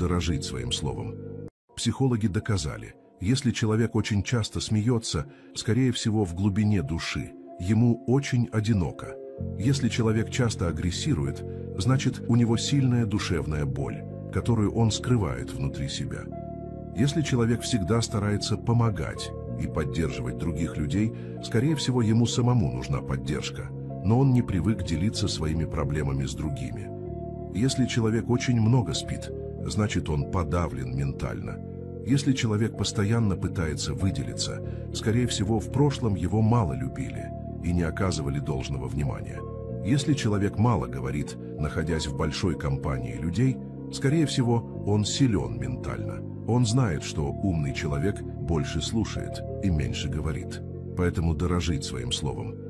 дорожить своим словом. Психологи доказали, если человек очень часто смеется, скорее всего в глубине души, ему очень одиноко. Если человек часто агрессирует, значит у него сильная душевная боль, которую он скрывает внутри себя. Если человек всегда старается помогать и поддерживать других людей, скорее всего ему самому нужна поддержка, но он не привык делиться своими проблемами с другими. Если человек очень много спит, значит он подавлен ментально. Если человек постоянно пытается выделиться, скорее всего в прошлом его мало любили и не оказывали должного внимания. Если человек мало говорит, находясь в большой компании людей, скорее всего он силен ментально. Он знает, что умный человек больше слушает и меньше говорит. Поэтому дорожить своим словом.